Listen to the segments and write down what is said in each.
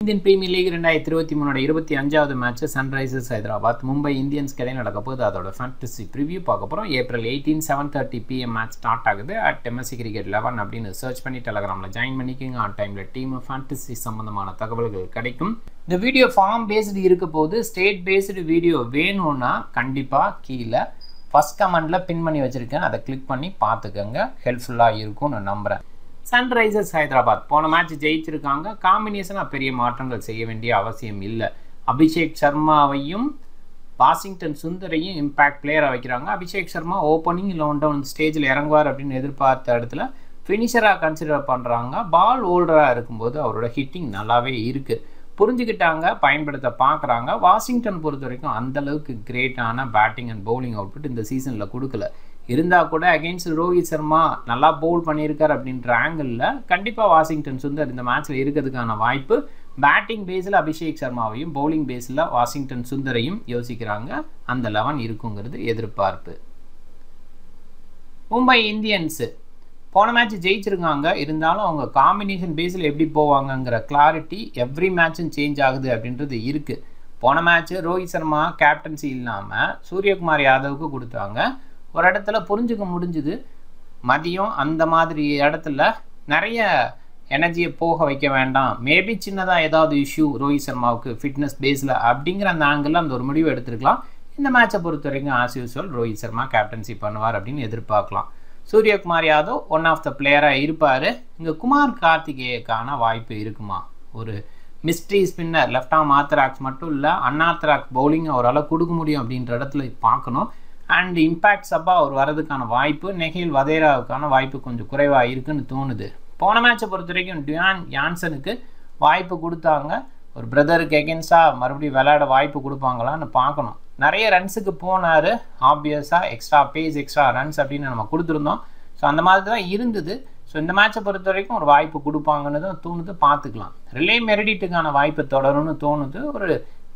Indian premier league ரெண்டாயிரத்தி இருபத்தி மூணோட இருபத்தி அஞ்சாவது match Sunrisers Hyderabad. Mumbai Indians கதை நடக்க போகுது. அதோட ஃபேண்டசி ப்ரிவியூ பார்க்க போகிறோம் April eighteen seven thirty PM match start ஆகுது. அட் எம்எஸ்சி கிரிக்கெட் லெவன் அப்படின்னு சர்ச் பண்ணி டெலகிராமில் ஜாயின் பண்ணிக்கோங்க. ஆன் டைமில் டீம் ஃபேண்டசி சம்மந்தமான தகவல்கள் கிடைக்கும். இந்த வீடியோ ஃபார்ம் பேஸ்டு இருக்க போது ஸ்டேட் பேஸ்டு வீடியோ வேணும்னா கண்டிப்பாக கீழே ஃபஸ்ட் கமெண்டில் பின் பண்ணி வச்சுருக்கேன். அதை கிளிக் பண்ணி பார்த்துக்கோங்க. ஹெல்ப்ஃபுல்லாக இருக்கும்னு நான் நம்புகிறேன் சன்ரைசர்ஸ் ஹைதராபாத். போன மேட்ச் ஜெயிச்சிருக்காங்க. காம்பினேஷனாக பெரிய மாற்றங்கள் செய்ய வேண்டிய அவசியம் இல்லை. அபிஷேக் சர்மாவையும் வாஷிங்டன் சுந்தரையும் இம்பேக்ட் பிளேயராக வைக்கிறாங்க. அபிஷேக் சர்மா ஓப்பனிங் இல்லை ஒன் டவுன் ஸ்டேஜில் இறங்குவார் அப்படின்னு எதிர்பார்த்த இடத்துல ஃபினிஷராக கன்சிடர் பண்ணுறாங்க பால் ஹோல்டராக இருக்கும்போது அவரோட ஹிட்டிங் நல்லாவே இருக்குது புரிஞ்சுக்கிட்டாங்க பயன்படுத்த பார்க்குறாங்க வாஷிங்டன் பொறுத்த வரைக்கும் அந்தளவுக்கு கிரேட்டான பேட்டிங் அண்ட் பவுலிங் அவுட்புட் இந்த சீசனில் கொடுக்கல. இருந்தால் கூட அகெயின்ஸ்ட் ரோஹித் சர்மா நல்லா பவுல் பண்ணியிருக்கார் அப்படின்ற ஆங்கிளில் கண்டிப்பாக வாஷிங்டன் சுந்தர் இந்த மேட்ச்சில் இருக்கிறதுக்கான வாய்ப்பு. பேட்டிங் பேஸில் அபிஷேக் சர்மாவையும் பவுலிங் பேஸில் வாஷிங்டன் சுந்தரையும் யோசிக்கிறாங்க. அந்த லெவன் இருக்குங்கிறது எதிர்பார்ப்பு. மும்பை இந்தியன்ஸு. போன மேட்ச் ஜெயிச்சிருக்காங்க. இருந்தாலும் அவங்க காம்பினேஷன் பேஸில் எப்படி போவாங்கங்கிற கிளாரிட்டி எவ்ரி மேட்சும் சேஞ்ச் ஆகுது அப்படின்றது இருக்குது போன மேட்ச்சு ரோஹித் சர்மா கேப்டன்சி இல்லாமல் சூரியகுமார் யாதவுக்கு கொடுத்தாங்க. ஒரு இடத்துல புரிஞ்சுக்க முடிஞ்சுது. மதியம் அந்த மாதிரி இடத்துல நிறைய எனர்ஜியை போக வைக்க வேண்டாம். மேபி சின்னதாக ஏதாவது இஷ்யூ ரோஹித் சர்மாவுக்கு ஃபிட்னஸ் பேஸில் அப்படிங்கிற அந்த ஆங்கிளில் அந்த ஒரு முடிவு எடுத்துருக்கலாம். இந்த மேட்சை பொறுத்த வரைக்கும் as usual Rohit Sharma captaincy பண்ணுவார் அப்படின்னு எதிர்பார்க்கலாம். Suryakumar Yadav one of the பிளேயராக இருப்பார். இங்கே குமார் கார்த்திகேயக்கான வாய்ப்பு இருக்குமா? ஒரு மிஸ்ட்ரி ஸ்பின்னர் லெஃப்ட் ஆம் ஆர்த்தராக்ஸ் மட்டும் இல்லை அன்ஆர்த்தராக்ஸ் பவுலிங் அவரால் கொடுக்க முடியும் அப்படின்ற இடத்துல பார்க்கணும். அண்ட் இம்பேக்ட் சப்பாக அவர் வரதுக்கான வாய்ப்பு நெகில் வதேராவுக்கான வாய்ப்பு கொஞ்சம் குறைவாக இருக்குன்னு தோணுது. போன மேட்சை பொறுத்த வரைக்கும் டியான் யான்சனுக்கு வாய்ப்பு கொடுத்தாங்க. ஒரு பிரதருக்கு எகென்ஸ்டாக மறுபடியும் விளையாட வாய்ப்பு கொடுப்பாங்களான்னு பார்க்கணும். நிறைய ரன்ஸுக்கு போனார். ஆப்வியஸாக எக்ஸ்ட்ரா பேஸ் எக்ஸ்ட்ரா ரன்ஸ் அப்படின்னு நம்ம கொடுத்துருந்தோம். ஸோ அந்த மாதிரி தான் இருந்தது. ஸோ இந்த மேட்சை பொறுத்த வரைக்கும் ஒரு வாய்ப்பு கொடுப்பாங்கன்னு தான் தோணுது. பார்த்துக்கலாம். ரிலே மெரிடிட்டுக்கான வாய்ப்பு தொடரும்னு தோணுது. ஒரு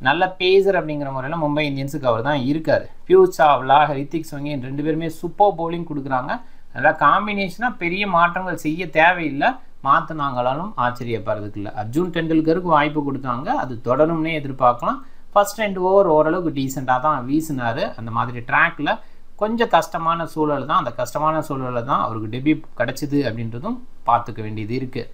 நல்ல பேசர் அப்படிங்கிற முறையில் மும்பை இந்தியன்ஸுக்கு அவர் தான் இருக்கார். பியூர் சாவ்லா ஹரித்திக் சோங்கேன் ரெண்டு பேருமே சூப்பர் பவுலிங் கொடுக்குறாங்க. நல்லா காம்பினேஷனாக பெரிய மாற்றங்கள் செய்ய தேவையில்லை. மாற்றினாங்களாலும் ஆச்சரியப்படுறதுக்கு இல்லை. அர்ஜுன் டெண்டுல்கருக்கு வாய்ப்பு கொடுத்தாங்க. அது தொடரும்னே எதிர்பார்க்கலாம். ஃபர்ஸ்ட் ரெண்டு ஓவர் ஓரளவுக்கு டீசெண்டாக தான் வீசினார். அந்த மாதிரி ட்ராக்கில் கொஞ்சம் கஷ்டமான சூழல் தான். அந்த கஷ்டமான சூழலில் தான் அவருக்கு டெபியூ கிடச்சிது அப்படின்றதும் பார்த்துக்க வேண்டியது இருக்குது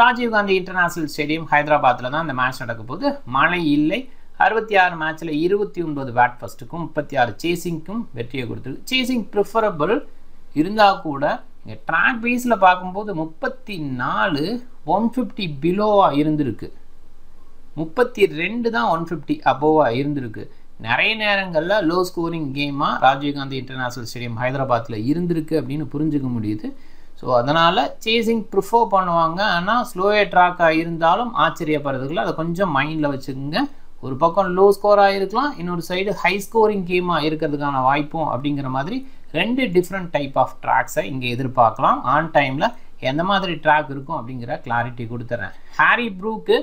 ராஜீவ்காந்தி இன்டர்நேஷ்னல் ஸ்டேடியம் ஹைதராபாத்தில் தான் இந்த மேட்ச் நடக்க போது மழை இல்லை. அறுபத்தி ஆறு மேட்ச்சில் இருபத்தி ஒன்பது பேட் ஃபஸ்ட்டுக்கும் முப்பத்தி ஆறு சேசிங்க்கும் வெற்றியை கொடுத்துருக்கு. சேசிங் ப்ரிஃபரபிள் இருந்தால் கூட இங்கே ட்ராக் பேஸில் பார்க்கும்போது முப்பத்தி நாலு ஒன் ஃபிஃப்டி பிலோவாக இருந்திருக்கு. முப்பத்தி ரெண்டு தான் ஒன் ஃபிஃப்டி அபோவாக இருந்திருக்கு. நிறைய நேரங்களில் லோ ஸ்கோரிங் கேமாக ராஜீவ்காந்தி இன்டர்நேஷ்னல் ஸ்டேடியம் ஹைதராபாத்தில் இருந்திருக்கு அப்படின்னு புரிஞ்சுக்க முடியுது. ஸோ அதனால் சேசிங் ப்ரிஃபர் பண்ணுவாங்க. ஆனால் ஸ்லோவே ட்ராக்காக இருந்தாலும் ஆச்சரியப்படுறதுக்குள்ள அதை கொஞ்சம் மைண்டில் வச்சுக்கோங்க. ஒரு பக்கம் லோ ஸ்கோராக இருக்கலாம் இன்னொரு சைடு ஹை ஸ்கோரிங் கேமாக இருக்கிறதுக்கான வாய்ப்பும் அப்படிங்கிற மாதிரி ரெண்டு டிஃப்ரெண்ட் டைப் ஆஃப் ட்ராக்ஸை இங்கே எதிர்பார்க்கலாம். ஆன் டைமில் எந்த மாதிரி ட்ராக் இருக்கும் அப்படிங்கிற கிளாரிட்டி கொடுத்துட்றேன் ஹாரி ப்ரூக்கு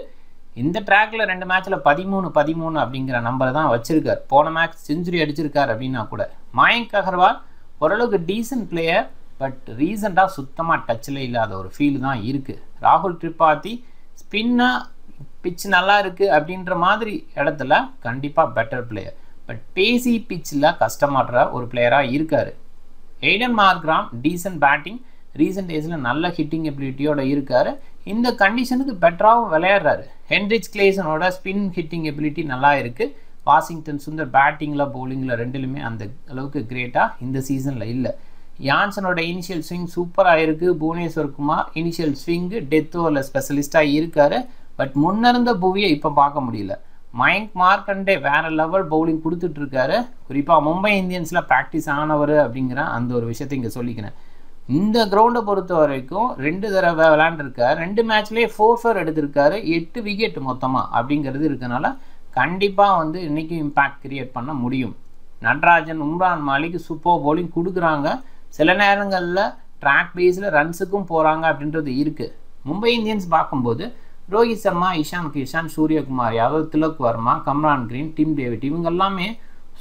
இந்த ட்ராக்கில் ரெண்டு மேட்ச்சில் பதிமூணு பதிமூணு அப்படிங்கிற நம்பரை தான் வச்சுருக்கார். போன மேட்ச் செஞ்சுரி அடிச்சிருக்கார் அப்படின்னா கூட. மயங்க் அகர்வால் ஓரளவுக்கு டீசன்ட் பிளேயர் பட் ரீசெண்டாக சுத்தமாக டச்சில் இல்லாத ஒரு ஃபீல் தான் இருக்குது ராகுல் திரிபாதி ஸ்பின்னாக பிச் நல்லா இருக்குது அப்படின்ற மாதிரி இடத்துல கண்டிப்பாக பெட்டர் பிளேயர் பட் பேசி பிச்சில் கஷ்டமாடுற ஒரு பிளேயராக இருக்கார். Aiden Markram decent batting recent டேஸில் நல்ல ஹிட்டிங் எபிலிட்டியோடு இருக்கார். இந்த கண்டிஷனுக்கு பெட்டராகவும் விளையாடுறாரு. ஹென்ரிச் கிளேசனோட ஸ்பின் ஹிட்டிங் எபிலிட்டி நல்லா இருக்குது வாஷிங்டன் சுந்தர் பேட்டிங்கில் பவுலிங்கில் ரெண்டுலையுமே அந்த அளவுக்கு கிரேட்டாக இந்த சீசனில் இல்லை. யான்சனோட இனிஷியல் ஸ்விங் சூப்பராக இருக்குது Bhuvneshwar Kumar initial swing death ஓவரில் ஸ்பெஷலிஸ்ட்டாக இருக்கார். பட் முன்னிருந்த புவியை இப்போ பார்க்க முடியல. மைண்ட் மார்க்கண்டே வேறு லெவல் பவுலிங் கொடுத்துட்ருக்காரு குறிப்பாக மும்பை இந்தியன்ஸில் ப்ராக்டிஸ் ஆனவர் அப்படிங்கிற அந்த ஒரு விஷயத்தை இங்கே சொல்லிக்கிறேன். இந்த கிரவுண்டை பொறுத்த வரைக்கும் ரெண்டு தடவை விளாண்டுருக்காரு ரெண்டு மேட்ச்லேயே ஃபோர் ஃபோர் எடுத்திருக்காரு. எட்டு விக்கெட் மொத்தமாக அப்படிங்கிறது இருக்கனால கண்டிப்பாக வந்து இன்றைக்கும் இம்பேக்ட் க்ரியேட் பண்ண முடியும். நட்ராஜன் உம்ரான் மாலிக் சூப்பர் பவுலிங் கொடுக்குறாங்க. சில நேரங்களில் ட்ராக் பேஸில் ரன்ஸுக்கும் போகிறாங்க அப்படின்றது இருக்குது மும்பை இந்தியன்ஸ் பார்க்கும்போது Rohit Sharma Ishan Kishan Suryakumar Yadav Tilak Varma Cameron Green Tim David இவங்க எல்லாமே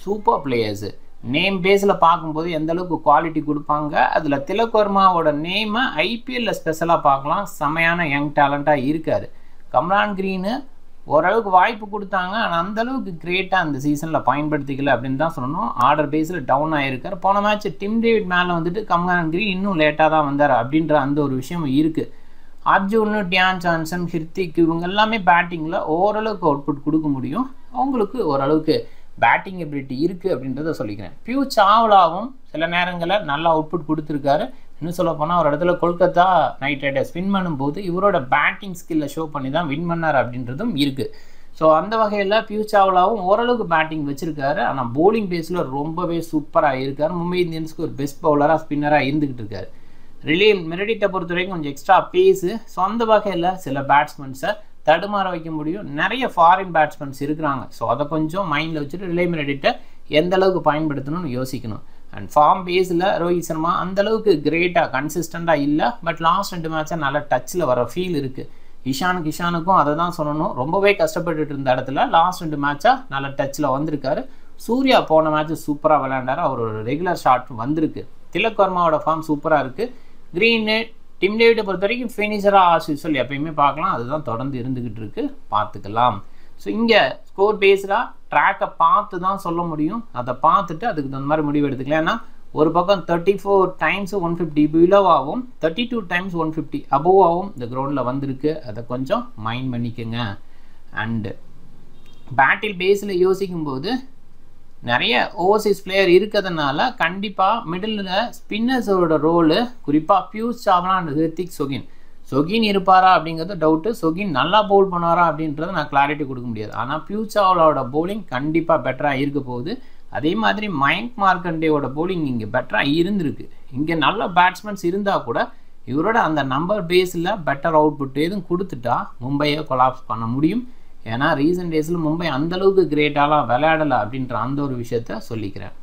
சூப்பர் பிளேயர்ஸு நேம் பேஸில் பார்க்கும்போது எந்த அளவுக்கு குவாலிட்டி கொடுப்பாங்க அதில் திலக் வர்மாவோட நேமை ஐபிஎல்லில் ஸ்பெஷலாக பார்க்கலாம். செமையான யங் டேலண்ட்டாக இருக்கார். கம்ரான் க்ரீனு ஓரளவுக்கு வாய்ப்பு கொடுத்தாங்க. ஆனால் அந்த அளவுக்கு கிரேட்டாக அந்த சீசனில் பயன்படுத்திக்கல அப்படின்னு தான் சொல்லணும். ஆர்டர் பேஸில் டவுன் ஆகிருக்கார் போன மேட்ச் டிம் டேவிட் மேலே வந்துட்டு கம்கான் கிரி இன்னும் லேட்டாக தான் வந்தார் அப்படின்ற அந்த ஒரு விஷயம் இருக்குது அர்ஜுன் டியான் ஜான்சன் ஹிர்திக் இவங்க எல்லாமே பேட்டிங்கில் ஓரளவுக்கு அவுட்புட் கொடுக்க முடியும். அவங்களுக்கு ஓரளவுக்கு பேட்டிங் எபிலிட்டி இருக்குது அப்படின்றத சொல்லிக்கிறேன். பியூ சாவ்லாவும் சில நேரங்களில் நல்ல அவுட்புட் கொடுத்துருக்காரு. இன்னும் சொல்ல போனால் ஒரு இடத்துல கொல்கத்தா நைட் ரைடர்ஸ் வின் பண்ணும்போது இவரோட பேட்டிங் ஸ்கில்லை ஷோ பண்ணி தான் வின் பண்ணார் அப்படின்றதும் இருக்குது ஸோ அந்த வகையில் பியூ சாவ்லாவும் ஓரளவுக்கு பேட்டிங் வச்சிருக்காரு. ஆனால் போலிங் பேஸில் ரொம்பவே சூப்பராக இருக்கார். மும்பை இந்தியன்ஸ்க்கு ஒரு பெஸ்ட் பவுலராக ஸ்பின்னராக இருந்துக்கிட்டு இருக்காரு. ரிலே மெரடிட்டை பொறுத்த வரைக்கும் கொஞ்சம் எக்ஸ்ட்ரா பேஸு ஸோ அந்த வகையில் சில பேட்ஸ்மேன்ஸை தடுமாற வைக்க முடியும். நிறைய ஃபாரின் பேட்ஸ்மேன்ஸ் இருக்கிறாங்க. ஸோ அதை கொஞ்சம் மைண்டில் வச்சுட்டு ரிலே மெரடிட்டை எந்த அளவுக்கு பயன்படுத்தணும்னு யோசிக்கணும். அண்ட் ஃபார்ம் பேஸில் ரோஹித் சர்மா அந்தளவுக்கு கிரேட்டாக கன்சிஸ்டண்ட்டாக இல்லை பட் லாஸ்ட் ரெண்டு மேட்சாக நல்ல டச்சில் வர ஃபீல் இருக்குது இஷான் கிஷானுக்கும் அதை தான் சொல்லணும். ரொம்பவே கஷ்டப்பட்டுட்டு இருந்த இடத்துல லாஸ்ட் ரெண்டு மேட்சாக நல்ல டச்சில் வந்திருக்காரு. சூர்யா போன மேட்ச் சூப்பராக விளையாண்டார். அவர் ஒரு ரெகுலர் ஷாட் வந்திருக்கு. திலக் வர்மாவோட ஃபார்ம் சூப்பராக இருக்குது க்ரீனு டிம் டேவிட்டை பொறுத்த வரைக்கும் ஃபினிஷராக ஆஸ் யூஸ்வல் எப்பயுமே பார்க்கலாம். அதுதான் தொடர்ந்து இருந்துக்கிட்டு இருக்குது பார்த்துக்கலாம். ஸோ இங்கே ஸ்கோர் பேஸ்டாக ட்ராக்கை பார்த்து தான் சொல்ல முடியும். அதை பார்த்துட்டு அதுக்கு தகுந்த மாதிரி முடிவு எடுத்துக்கலாம். ஏன்னா ஒரு பக்கம் thirty four times one fifty பிலோவாகவும் thirty two times one fifty அபோவாகவும் இந்த கிரவுண்டில் வந்திருக்கு. அதை கொஞ்சம் மைண்ட் பண்ணிக்கோங்க. அண்டு பேட்டில் பேஸில் யோசிக்கும்போது நிறைய ஓவர்சீஸ் பிளேயர் இருக்கிறதுனால கண்டிப்பாக மிடில் ஸ்பின்னர்ஸோட ரோலு குறிப்பாக பியூஸ் சாவ்லா அண்ட் ஹிருத்திக் சொகின் சொகின் இருப்பாரா அப்படிங்கிறது டவுட்டு சொகின் நல்லா பவுல் பண்ணுவாரா அப்படின்றத நான் கிளாரிட்டி கொடுக்க முடியாது. ஆனால் பியூஸ் பவுலிங் கண்டிப்பாக பெட்டராக இருக்க போகுது. அதே மாதிரி மயங்க் மார்க்கண்டேவோட பவுலிங் இங்கே பெட்டராக இருந்திருக்கு. இங்கே நல்ல பேட்ஸ்மேன்ஸ் இருந்தால் கூட இவரோட அந்த நம்பர் பேஸில் பெட்டர் அவுட்புட் எதுவும் கொடுத்துட்டா மும்பையை கொலாப்ஸ் பண்ண முடியும். ஏன்னா ரீசன்ட் டேஸில் மும்பை அந்தளவுக்கு கிரேட்டாலாம் விளையாடலை அப்படின்ற அந்த ஒரு விஷயத்த சொல்லிக்கிறேன்.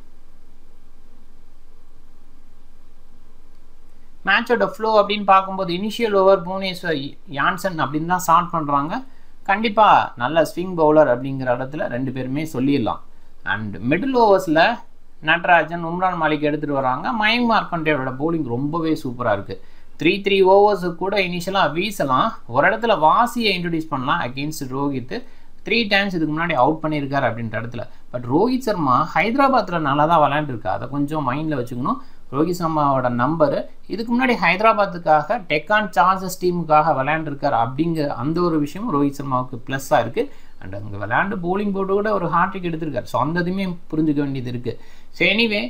மேட்சோட ஃப்ளோ அப்படின்னு பார்க்கும்போது இனிஷியல் ஓவர் புவனேஸ்வர் யான்சன் அப்படின்னு தான் ஸ்டார்ட் பண்ணுறாங்க கண்டிப்பாக நல்ல ஸ்விங் பவுலர் அப்படிங்கிற இடத்துல ரெண்டு பேருமே சொல்லிடலாம். அண்ட் மிடில் ஓவர்ஸில் நட்ராஜன் உம்ரான் மாலிக் எடுத்துகிட்டு வராங்க. மயங்க் மார்க்கண்டேவோட பவுலிங் ரொம்பவே சூப்பராக இருக்குது த்ரீ த்ரீ ஓவர்ஸுக்கு கூட இனிஷியலாக வீசலாம். ஒரு இடத்துல வாசியை இன்ட்ரடியூஸ் பண்ணலாம் அகெயின்ஸ்ட் ரோஹித்து. த்ரீ டைம்ஸ் இதுக்கு முன்னாடி அவுட் பண்ணியிருக்காரு அப்படின்ற இடத்துல. பட் ரோஹித் சர்மா ஹைதராபாத்தில் நல்லா தான் விளையாண்டுருக்கா அதை கொஞ்சம் மைண்டில் வச்சுக்கணும். ரோஹித் சர்மாவோட நம்பரு இதுக்கு முன்னாடி ஹைதராபாத்துக்காக டெக்கான் சார்ஜஸ் டீமுக்காக விளையாண்டுருக்காரு அப்படிங்கிற அந்த ஒரு விஷயம் ரோஹித் சர்மாவுக்கு ப்ளஸ்ஸாக இருக்குது அண்ட் அங்கே விளையாண்டு போலிங் போட்டு கூட ஒரு ஹார்ட்ரிக் எடுத்திருக்கார். ஸோ அந்த இதுவுமே புரிஞ்சுக்க வேண்டியது இருக்குது so anyway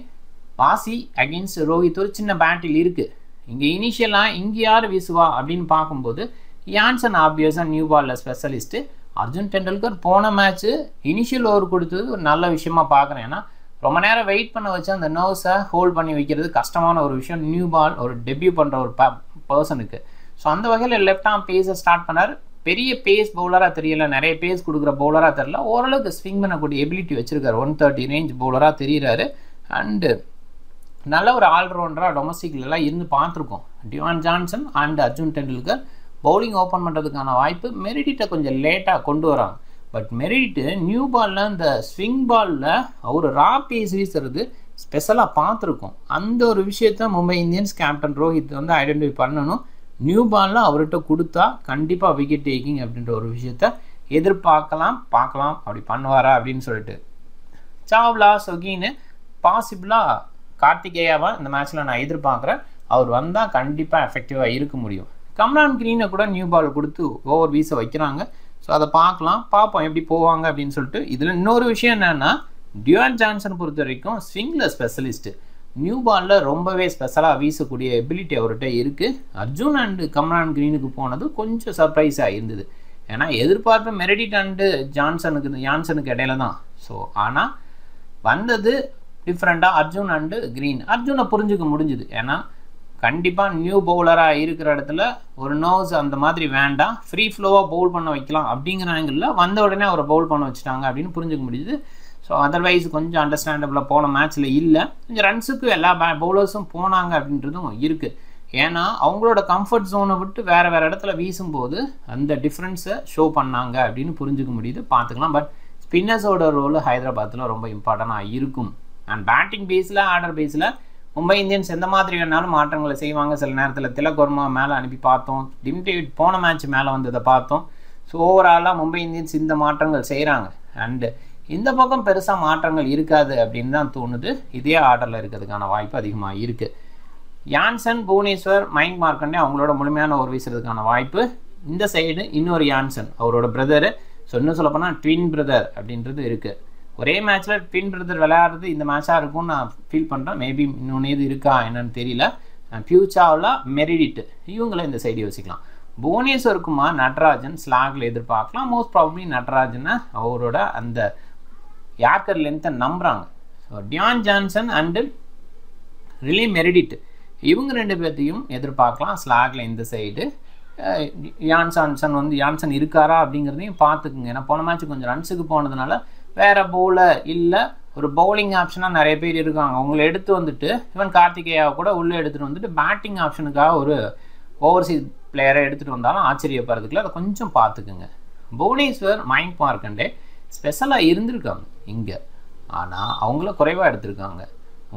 Washi against Rohit ஒரு சின்ன பேட்டில் இருக்குது இங்கே இனிஷியலாக இங்கே யார் வீசுவா அப்படின்னு பார்க்கும்போது யான்சன் ஆப்வியஸாக நியூ பாலில் ஸ்பெஷலிஸ்ட்டு அர்ஜுன் டெண்டுல்கர் போன மேட்ச்சு இனிஷியல் ஓவர் கொடுத்தது ஒரு நல்ல விஷயமா பார்க்குறேன். ஏன்னா ரொம்ப நேரம் வெயிட் பண்ண வச்சு அந்த நர்வ்ஸை ஹோல்ட் பண்ணி வைக்கிறது கஷ்டமான ஒரு விஷயம். நியூ பால் ஒரு டெபியூ பண்ணுற ஒரு பர்சனுக்கு ஸோ அந்த வகையில் லெஃப்ட் ஆம் பேஸை ஸ்டார்ட் பண்ணார். பெரிய பேஸ் பவுலராக தெரியல. நிறைய பேஸ் கொடுக்குற பவுலராக தெரியல. ஓரளவுக்கு ஸ்விங் பண்ணக்கூடிய எபிலிட்டி வச்சிருக்காரு. ஒன் தேர்ட்டி ரேஞ்ச் பவுலராக தெரிகிறாரு அண்டு நல்ல ஒரு ஆல்ரவுண்டராக டொமஸ்டிக்லலாம் இருந்து பார்த்துருக்கோம். Duan Jansen and Arjun Tendulkar bowling open பண்ணுறதுக்கான வாய்ப்பு மெரிடிட்டை கொஞ்சம் லேட்டாக கொண்டு வராங்க. பட் மெரிடிட்டு நியூ பாலில் இந்த ஸ்விங் பாலில் அவர் ரா பேஸ் வீசுறது ஸ்பெஷலாக பார்த்துருக்கோம். அந்த ஒரு விஷயத்த மும்பை இந்தியன்ஸ் கேப்டன் ரோஹித் வந்து ஐடென்டிஃபை பண்ணணும். நியூ பாலில் அவர்கிட்ட கொடுத்தா கண்டிப்பாக விக்கெட் டேக்கிங் அப்படின்ற ஒரு விஷயத்த எதிர்பார்க்கலாம் பார்க்கலாம். அப்படி பண்ணுவாரா அப்படின்னு சொல்லிட்டு. சாவ்லா சொகின்னு பாசிபிளாக கார்த்திகேயாவை இந்த மேட்ச்சில் நான் எதிர்பார்க்குறேன். அவர் வந்தால் கண்டிப்பாக எஃபெக்டிவாக இருக்க முடியும். கம்ரான் கிரீனை கூட நியூ பால் கொடுத்து ஓவர் வீச வைக்கிறாங்க. ஸோ அதை பார்க்கலாம். பார்ப்போம் எப்படி போவாங்க அப்படின்னு சொல்லிட்டு. இதில் இன்னொரு விஷயம் என்னென்னா டியூன் ஜான்சன் பொறுத்த வரைக்கும் ஸ்விங்கில் ஸ்பெஷலிஸ்ட்டு நியூ பாலில் ரொம்பவே ஸ்பெஷலாக வீசக்கூடிய எபிலிட்டி அவர்கிட்ட இருக்குது அர்ஜுன் அண்டு கம்ரான் க்ரீனுக்கு போனது கொஞ்சம் சர்ப்ரைஸாக இருந்தது. ஏன்னா எதிர்பார்ப்பு மெரடிட் அண்டு ஜான்சனுக்கு ஜான்சனுக்கு இடையில தான். ஸோ ஆனால் வந்தது டிஃப்ரெண்ட்டாக அர்ஜுன் அண்டு க்ரீன் அர்ஜுனை புரிஞ்சுக்க முடிஞ்சுது. ஏன்னா கண்டிப்பாக நியூ பவுலராக இருக்கிற இடத்துல ஒரு நோஸ் அந்த மாதிரி வேண்டாம். ஃப்ரீ ஃப்ளோவாக பவுல் பண்ண வைக்கலாம் அப்படிங்கிற ஆங்கிளில் வந்த உடனே அவரை பவுல் பண்ண வச்சுட்டாங்க அப்படின்னு புரிஞ்சுக்க முடியுது. ஸோ அதர்வைஸ் கொஞ்சம் அண்டர்ஸ்டாண்டபிளாக போன மேட்ச்சில் இல்லை. கொஞ்சம் ரன்ஸுக்கு எல்லா பே பவுலர்ஸும் போனாங்க அப்படின்றதும் இருக்குது ஏன்னா அவங்களோட கம்ஃபர்ட் ஜோனை விட்டு வேறு வேறு இடத்துல வீசும்போது அந்த டிஃப்ரென்ஸை ஷோ பண்ணாங்க அப்படின்னு புரிஞ்சுக்க முடியுது. பார்த்துக்கலாம். பட் ஸ்பின்னர்ஸோட ரோல் ஹைதராபாத்தில் ரொம்ப இம்பார்ட்டண்ட்டாக இருக்கும். அண்ட் பேட்டிங் பேஸில் ஆர்டர் பேஸில் மும்பை இந்தியன்ஸ் எந்த மாதிரி வேணாலும் மாற்றங்களை செய்வாங்க. சில நேரத்தில் திலகர்மா மேலே அனுப்பி பார்த்தோம். டிம் டேவிட் போன மேட்ச் மேலே வந்ததை பார்த்தோம். ஸோ ஓவராலாக மும்பை இந்தியன்ஸ் இந்த மாற்றங்கள் செய்கிறாங்க அண்டு இந்த பக்கம் பெருசாக மாற்றங்கள் இருக்காது அப்படின்னு தான் தோணுது. இதே ஆர்டரில் இருக்கிறதுக்கான வாய்ப்பு அதிகமாக இருக்குது யான்சன் புவனேஸ்வர் மைக் மார்க்கண்டே அவங்களோட முழுமையான ஒரு வீசுறதுக்கான வாய்ப்பு. இந்த சைடு இன்னொரு யான்சன் அவரோட பிரதரு ஸோ இன்னும் சொல்லப்போனால் ட்வின் பிரதர் அப்படின்றது இருக்குது ஒரே மேட்ச்சில் பின் பிரதர் விளையாடுறது இந்த மேட்சாக இருக்கும்னு நான் ஃபீல் பண்ணுறேன் மேபி இன்னொன்று இது இருக்கா என்னன்னு தெரியல. ஃபியூச்சாவில் மெரிடிட்டு இவங்களை இந்த சைடு யோசிக்கலாம். புவனேஸ்வர் குமார் நட்ராஜன் ஸ்லாகில் எதிர்பார்க்கலாம். மோஸ்ட் ப்ராப்ளி நட்ராஜனை அவரோட அந்த யார்கர் லென்த்தை நம்புகிறாங்க so Duan Jansen and Riley Meredith இவங்க ரெண்டு பேர்த்தையும் எதிர்பார்க்கலாம் ஸ்லாகில் இந்த சைடு யான்சான்சன் வந்து யான்சன் இருக்காரா அப்படிங்கிறதையும் பார்த்துக்குங்க. ஏன்னா போன மேட்ச் கொஞ்சம் ரன்ஸுக்கு போனதுனால வேறு பவுலர் இல்லை ஒரு பவுலிங் ஆப்ஷனாக நிறைய பேர் இருக்காங்க. அவங்கள எடுத்து வந்துட்டு ஈவன் கார்த்திகேயாவை கூட உள்ளே எடுத்துகிட்டு வந்துட்டு பேட்டிங் ஆப்ஷனுக்காக ஒரு ஓவர்சீஸ் பிளேயரை எடுத்துகிட்டு வந்தாலும் ஆச்சரியப்படுறதுக்குள்ள அதை கொஞ்சம் பார்த்துக்குங்க. புவனேஸ்வர் மைண்ட் மார்க்கண்டே ஸ்பெஷலாக இருந்திருக்காங்க இங்கே. ஆனால் அவங்கள குறைவாக எடுத்திருக்காங்க.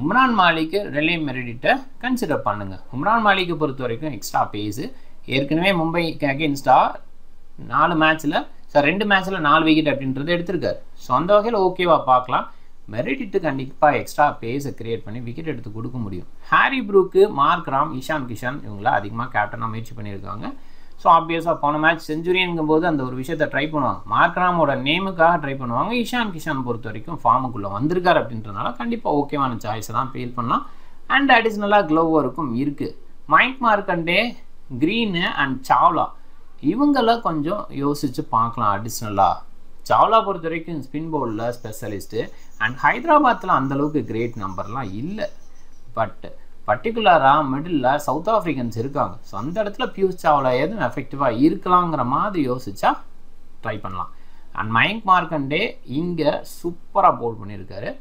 உம்ரான் மாலிக்கு ரிலே மெரிடிட்டை கன்சிடர் பண்ணுங்கள் உம்ரான் மாலிக்கு பொறுத்த வரைக்கும் எக்ஸ்ட்ரா பேஸு ஏற்கனவே மும்பை அகேன்ஸ்டாக நாலு மேட்ச்சில் சார் ரெண்டு மேட்ச்சில் நாலு விக்கெட் அப்படின்றது எடுத்திருக்காரு. ஸோ அந்த வகையில் ஓகேவா பார்க்கலாம். மெரிடிட்டு கண்டிப்பாக எக்ஸ்ட்ரா பேஸை கிரியேட் பண்ணி விக்கெட் எடுத்து கொடுக்க முடியும். Harry Brook Markram Ishan Kishan இவங்கள அதிகமாக கேப்டனாக முயற்சி பண்ணியிருக்காங்க. ஸோ ஆப்வியஸாக போன மேட்ச் செஞ்சுரியனுங்கும் போது அந்த ஒரு விஷயத்தை ட்ரை பண்ணுவாங்க. மார்க் ராமோட நேமுக்காக ட்ரை பண்ணுவாங்க. இஷான் கிஷான் பொறுத்த வரைக்கும் ஃபார்முக்குள்ளே வந்திருக்காரு அப்படின்றனால கண்டிப்பாக ஓகேவான சாய்ஸை தான் ஃபீல் பண்ணலாம். அண்ட் அடிஷ்னலாக க்ளோவருக்கும் இருக்குது Mike Markande Green and Chawla இவங்கெல்லாம் கொஞ்சம் யோசித்து பார்க்கலாம் அடிஷ்னலாக சாவ்லா பொறுத்த வரைக்கும் ஸ்பின் பவுலில் ஸ்பெஷலிஸ்ட்டு அண்ட் ஹைதராபாத்தில் அந்தளவுக்கு கிரேட் நம்பர்லாம் இல்லை. பட் பர்டிகுலராக மிடில் சவுத் ஆஃப்ரிக்கன்ஸ் இருக்காங்க. ஸோ அந்த இடத்துல பியூஸ் சாவ்லா எதுவும் எஃபெக்டிவாக இருக்கலாங்கிற மாதிரி யோசிச்சா ட்ரை பண்ணலாம். அண்ட் மயங்க் மார்க்கண்டே இங்கே சூப்பராக போல் பண்ணியிருக்காரு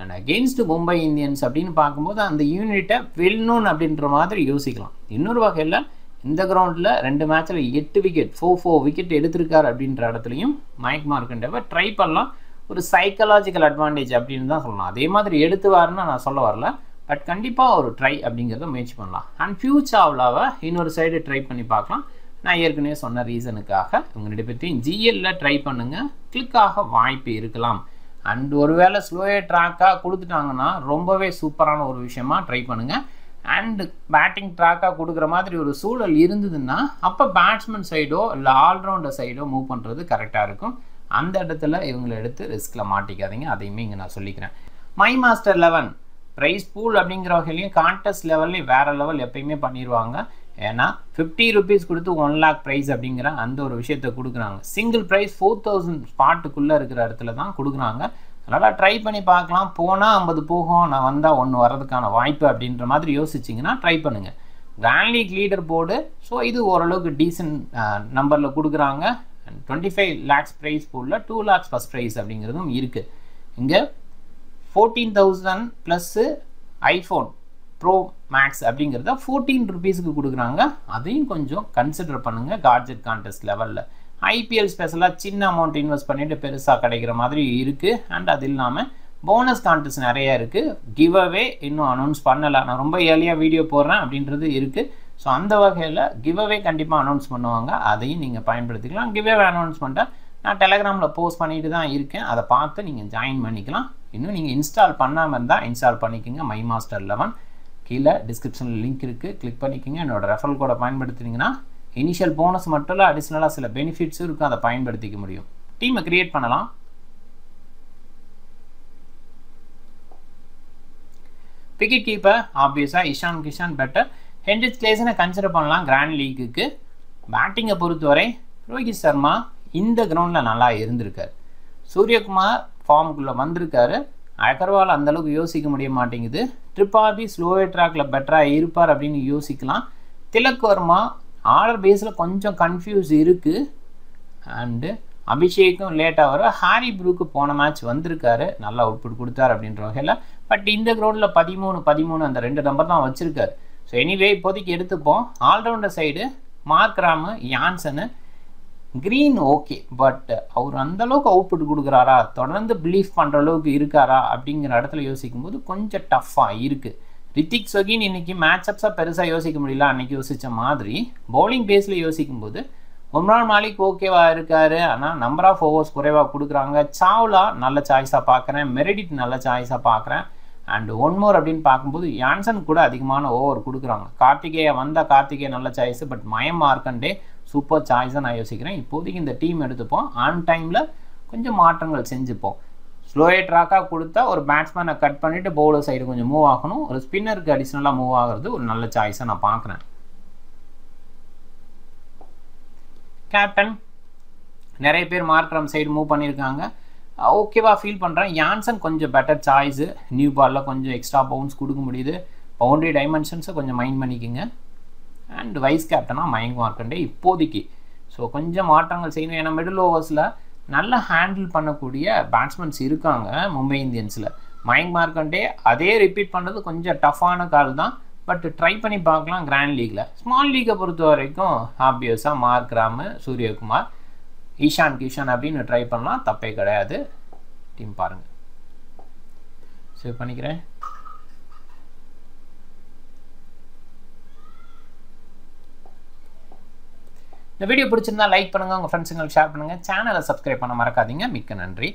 அண்ட் அகெயின்ஸ்ட் மும்பை இந்தியன்ஸ் அப்படின்னு பார்க்கும்போது அந்த யூனிட்டை வெல்லணும் அப்படின்ற மாதிரி யோசிக்கலாம். இன்னொரு வகையில் இந்த கிரவுண்டில் ரெண்டு மேட்ச்சில் எட்டு விக்கெட் ஃபோர் ஃபோர் விக்கெட் எடுத்திருக்காரு அப்படின்ற இடத்துலையும் மயக் மார்க்கண்டவை ட்ரை பண்ணலாம். ஒரு சைக்கலாஜிக்கல் அட்வான்டேஜ் அப்படின்னு தான் சொல்லலாம். அதே மாதிரி எடுத்துவாருன்னு நான் சொல்ல வரல. பட் கண்டிப்பாக ஒரு ட்ரை அப்படிங்கிறத முயற்சி பண்ணலாம். அண்ட் ஃபியூச்சாவ்லாவை இன்னொரு சைடு ட்ரை பண்ணி பார்க்கலாம். நான் ஏற்கனவே சொன்ன ரீசனுக்காக இவங்க ரெண்டு பேர்த்தையும் ஜிஎல்ல ட்ரை பண்ணுங்கள் கிளிக்காக வாய்ப்பு இருக்கலாம். அண்ட் ஒருவேளை ஸ்லோயே ட்ராக்காக கொடுத்துட்டாங்கன்னா ரொம்பவே சூப்பரான ஒரு விஷயமா ட்ரை பண்ணுங்கள் அண்டு பேட்டிங் ட்ராக்காக கொடுக்குற மாதிரி ஒரு சூழல் இருந்ததுன்னா அப்போ பேட்ஸ்மேன் சைடோ இல்லை ஆல்ரவுண்டர் சைடோ மூவ் பண்ணுறது கரெக்டாக இருக்கும். அந்த இடத்துல இவங்களை எடுத்து ரிஸ்கில் மாட்டிக்காதீங்க. அதையுமே இங்கே நான் சொல்லிக்கிறேன். My master eleven prize pool அப்படிங்கிற வகையிலையும் கான்டெஸ்ட் லெவல்லையும் வேறு லெவல் எப்பயுமே பண்ணிடுவாங்க ஏன்னா ஃபிஃப்டி ருபீஸ் கொடுத்து ஒன் லேக் ப்ரைஸ் அப்படிங்கிற அந்த ஒரு விஷயத்தை கொடுக்குறாங்க. சிங்கிள் ப்ரைஸ் ஃபோர் தௌசண்ட் ஸ்பாட்டுக்குள்ளே இருக்கிற இடத்துல தான் கொடுக்குறாங்க. அதனால் ட்ரை பண்ணி பார்க்கலாம். போனால் ஐம்பது போகும். நான் வந்தால் ஒன்று வர்றதுக்கான வாய்ப்பு அப்படின்ற மாதிரி யோசிச்சிங்கன்னா ட்ரை பண்ணுங்கள் grand league leader board so இது ஓரளவுக்கு டீசென்ட் நம்பரில் கொடுக்குறாங்க. டுவெண்ட்டி ஃபைவ் லேக்ஸ் ப்ரைஸ் போர்டில் டூ லேக்ஸ் ஃபஸ்ட் ப்ரைஸ் அப்படிங்கிறதும் இருக்குது இங்கே fourteen thousand plus iPhone pro max அப்படிங்கிறத ஃபோர்டீன் ருபீஸுக்கு கொடுக்குறாங்க. அதையும் கொஞ்சம் கன்சிடர் பண்ணுங்கள் கார்ஜெட் கான்டெஸ்ட் லெவலில் ஐபிஎல் ஸ்பெஷலாக சின்ன அமௌண்ட் இன்வெஸ்ட் பண்ணிவிட்டு பெருசாக கிடைக்கிற மாதிரி இருக்குது அண்ட் அது இல்லாமல் போனஸ் கான்டெஸ்ட் நிறையா இருக்குது கிவ் அவே இன்னும் அனௌன்ஸ் பண்ணலை. நான் ரொம்ப ஏர்லியாக வீடியோ போடுறேன் அப்படின்றது இருக்குது ஸோ அந்த வகையில் கிவ் அவே கண்டிப்பாக அனௌன்ஸ் பண்ணுவாங்க. அதையும் நீங்கள் பயன்படுத்திக்கலாம். கிவ் அவே அனௌன்ஸ்மெண்ட்டை நான் டெலகிராமில் போஸ்ட் பண்ணிட்டு தான் இருக்கேன். அதை பார்த்து நீங்கள் ஜாயின் பண்ணிக்கலாம். இன்னும் நீங்கள் இன்ஸ்டால் பண்ணாமல் இருந்தால் இன்ஸ்டால் பண்ணிக்கோங்க. மை மாஸ்டர் லெவன் கீழே டிஸ்கிரிப்ஷனில் லிங்க் இருக்குது கிளிக் பண்ணிக்கோங்க. என்னோடய ரெஃபரல் கோடை பயன்படுத்துனீங்கன்னா இனிஷியல் போனஸ் மட்டும் இல்லை அடிஷ்னலாக சில பெனிஃபிட்ஸும் இருக்கும் அதை பயன்படுத்திக்க முடியும். டீமை கிரியேட் பண்ணலாம். விக்கெட் கீப்பர் ஆப்வியஸாக இஷான் கிஷான் பெட்டர் ஹென்ரிச் கிளேசனை கன்சிடர் பண்ணலாம் கிராண்ட் லீக்குக்கு பேட்டிங்கை பொறுத்தவரை ரோஹித் சர்மா இந்த கிரவுண்டில் நல்லா இருந்திருக்கார். சூரியகுமார் ஃபார்முக்குள்ளே வந்திருக்காரு. அகர்வால் அந்தளவுக்கு யோசிக்க முடிய மாட்டேங்குது. ட்ரிப்பாபி ஸ்லோவே ட்ராக்கில் பெட்டராக இருப்பார் அப்படின்னு யோசிக்கலாம். திலக் வர்மா ஆர்டர் பேஸில் கொஞ்சம் கன்ஃபியூஸ் இருக்குது அண்டு அபிஷேக்கும் லேட்டாக வரும். ஹாரி ப்ரூக்கு போன மேட்ச் வந்திருக்காரு. நல்லா அவுட்புட் கொடுத்தாரு அப்படின்ற வகையில். பட் இந்த க்ரௌண்டில் பதிமூணு பதிமூணு அந்த ரெண்டு நம்பர் தான் வச்சுருக்காரு. ஸோ எனிவே இப்போதைக்கு எடுத்துப்போம். Allrounder side Markram Jansen. Green okay but அவர் அந்தளவுக்கு அவுட்புட் கொடுக்குறாரா? தொடர்ந்து பிலீவ் பண்ணுற அளவுக்கு இருக்காரா? அப்படிங்கிற இடத்துல யோசிக்கும் போது கொஞ்சம் டஃப்பாக இருக்குது ரித்திக் சொகின் இன்னைக்கு மேட்சப்ஸாக பெருசாக யோசிக்க முடியல. அன்னைக்கு யோசித்த மாதிரி பவுலிங் பேஸில் யோசிக்கும் போது உம்ரான் மாலிக் ஓகேவாக இருக்காரு. ஆனால் நம்பர் ஆஃப் ஓவர்ஸ் குறைவாக கொடுக்குறாங்க. சாவ்லா நல்ல சாய்ஸாக பார்க்குறேன் மெரிடிட் நல்ல சாய்ஸாக பார்க்குறேன் அண்ட் ஒன் மோர் அப்படின்னு பார்க்கும்போது யான்சன் கூட அதிகமான ஓவர் கொடுக்குறாங்க. கார்த்திகேயா வந்தால் கார்த்திகே நல்ல சாய்ஸ் பட் மயம் மார்க்கண்டே சூப்பர் சாய்ஸாக நான் யோசிக்கிறேன். இப்போதைக்கு இந்த டீம் எடுத்துப்போம். ஆன் டைமில் கொஞ்சம் மாற்றங்கள் செஞ்சுப்போம். ஸ்லோயே ட்ராக்காக கொடுத்தா ஒரு பேட்ஸ்மேனை கட் பண்ணிவிட்டு பவுலர் சைடு கொஞ்சம் மூவ் ஆகணும். ஒரு ஸ்பின்னருக்கு அடிஷ்னலாக மூவ் ஆகிறது ஒரு நல்ல சாய்ஸாக நான் பார்க்குறேன். கேப்டன் நிறைய பேர் மார்க்ரம் சைடு மூவ் பண்ணியிருக்காங்க. ஓகேவா ஃபீல் பண்ணுறேன் யான்சன் கொஞ்சம் பெட்டர் சாய்ஸு நியூ பாலில் கொஞ்சம் எக்ஸ்ட்ரா பவுன்ஸ் கொடுக்க முடியுது. பவுண்டரி டைமென்ஷன்ஸை கொஞ்சம் மைண்ட் பண்ணிக்கோங்க. அண்ட் வைஸ் கேப்டனாக மயங்க் மார்க்கண்டே இப்போதைக்கு. ஸோ கொஞ்சம் மாற்றங்கள் செய்யணும். ஏன்னா மிடில் ஓவர்ஸில் நல்லா ஹேண்டில் பண்ணக்கூடிய பேட்ஸ்மேன்ஸ் இருக்காங்க மும்பை இந்தியன்ஸில். மயங்க் மார்க்கண்டே அதே ரிப்பீட் பண்ணுறது கொஞ்சம் டஃப்பான கால் தான். பட் ட்ரை பண்ணி பார்க்கலாம் கிராண்ட் லீக்கில் ஸ்மால் லீக்கை பொறுத்த வரைக்கும் ஆப்வியஸாக மார்க் ராமு சூரியகுமார் ஈஷான் கிஷான் அப்படின்னு ட்ரை பண்ணலாம். தப்பே கிடையாது. டீம் பாருங்கள் சேவ் பண்ணிக்கிறேன். இந்த வீடியோ பிடிச்சிருந்தா லைக் பண்ணுங்கள் உங்கள் ஃப்ரெண்ட்ஸுங்களுக்கு ஷேர் பண்ணுங்கள் சேனலை சப்ஸ்கிரைப் பண்ண மறக்காதீங்க. மிக்க நன்றி.